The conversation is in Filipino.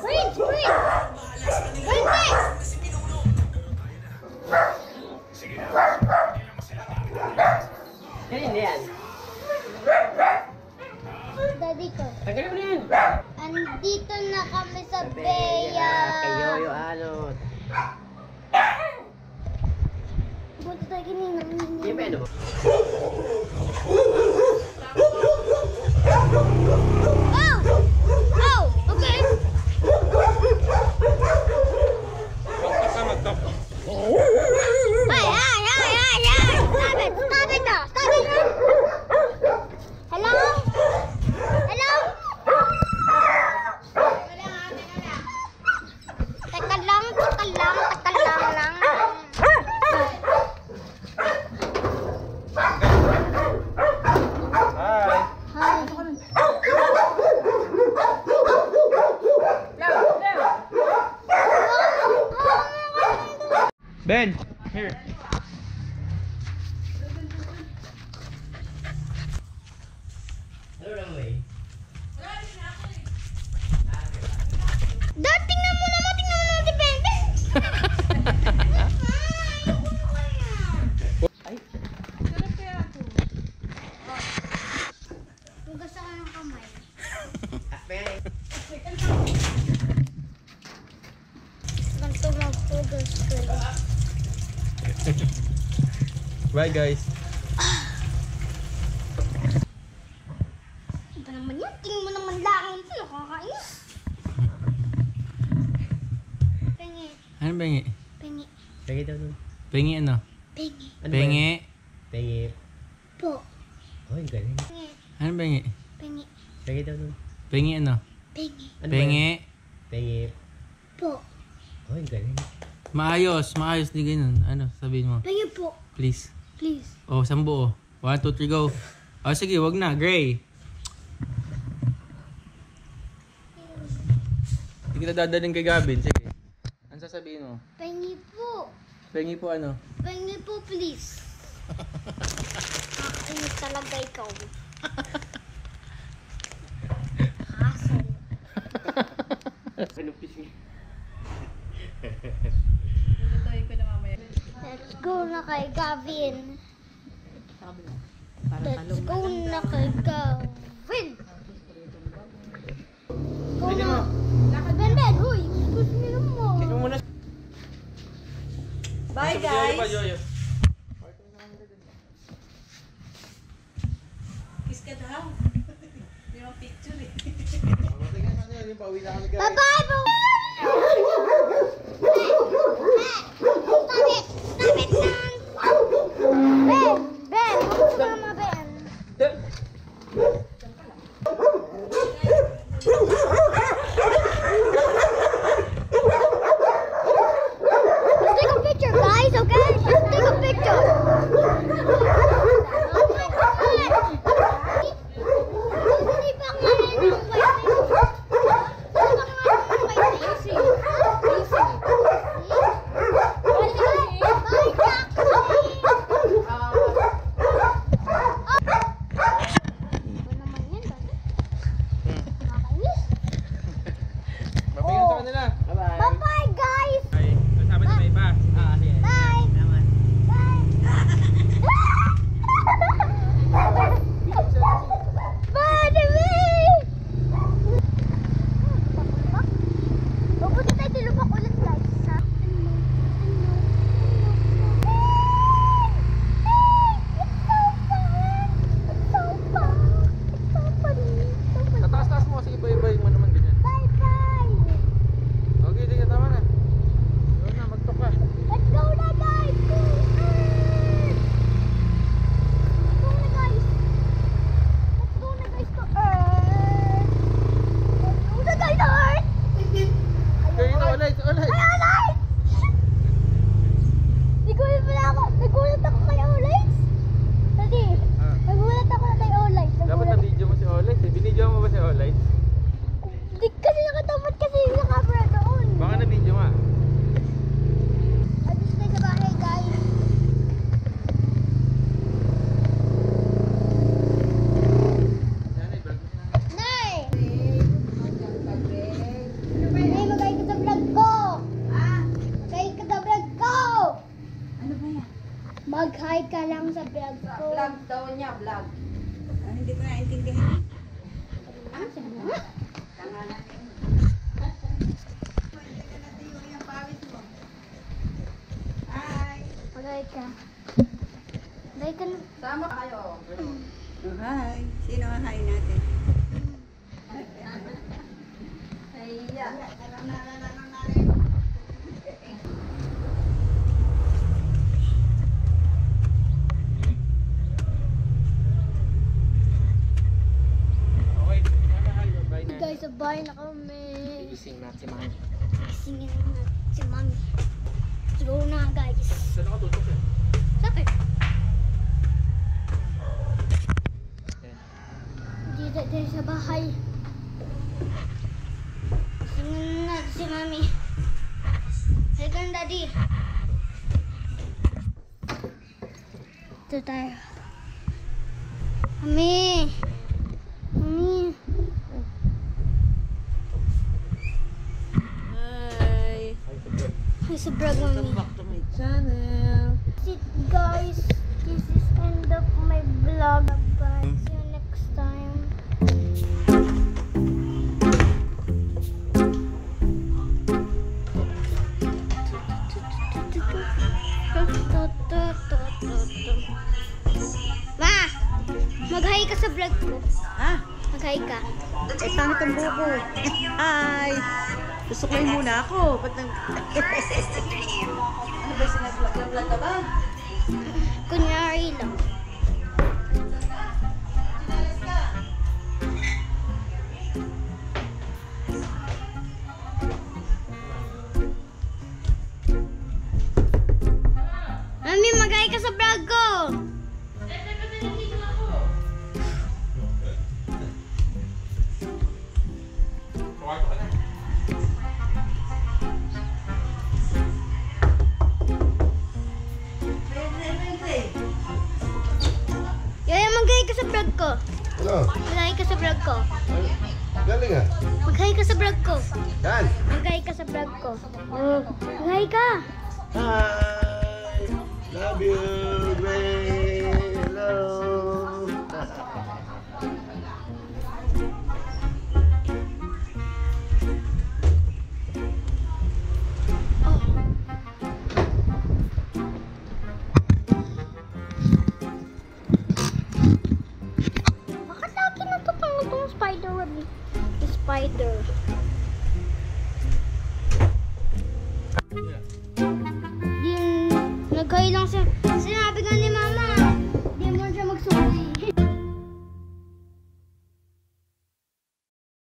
Prince, Prince! Prince! Ganyan na yan. Daddy ko. Tagal mo na kami sa Bea. Kayoyo alot. Buti tayo ganyan. Yan ba ano? Hi. Hi. Ben, here. Hello, Ramway. Dad, tingnan mo naman, tingnan mo naman si Bebe. Ay, Hugas ako ng kamay. ah, Ben. Ganito maghugas ko. Bye, guys. Ito naman yan, tingnan mo naman lang ito, nakakainis. Pengi, Ano bengi? pengi, Lagi daw nun. Bengi ano? pengi, Ano yan? Pengi. po, Oh, ang galing. pengi, Ano bengi? pengi, Lagi daw nun. Bengi ano? pengi, Ano? Bengi. Pengi. po, Oh, ang galing. Maayos, maayos di ganun. Ano, sabihin mo. pengi po, Please. please. Oh, sambu oh. One, two, three, go. Oh, sige, wag na. Gray. Hindi kita dadalhin kay Gavin. Sige. Ano sasabihin mo? Pengi po, Bengi po ano? pengi po, please. Nakakainis talaga ikaw. Hassle. Ano pisngi? Let's go na kay Gavin. Let's go na kay Gavin. Go na. mo. Ben, Ben, huy. Gusto niyo mo. Bye guys. hindi ko naintindihan. Pagay ka. Pagay ka. Sama kayo. Oh, hi. Sino ang hi natin? Hiya. Hiya. Bahay na kami. Gising na si Mami. Singin na si Mami. Let's go na guys. Saan ako tutok eh? Sakit. Dito din sa bahay. Singin na si Mami. Halika na daddy. Ito tayo. Mami. Mami. Hi. Hi sa vlog. Welcome back to my channel. That's it guys. This is end of my vlog. Bye. See you next time. Ma! Mag-hi ka sa vlog ko. Ha? Mag-hi ka. Eh, pangit ang bubo. Hi. Susuklay muna ako. Ba't nang... ano ba sinag-vlog? Vlog ka ba? Kunyari lang. Ano? Mag-hi ka sa vlog ko. Galing ah. Mag-hi ka sa vlog ko. Dan. Mag-hi ka sa vlog ko. Oh, mag-hi ka. Hi. Love you. spider.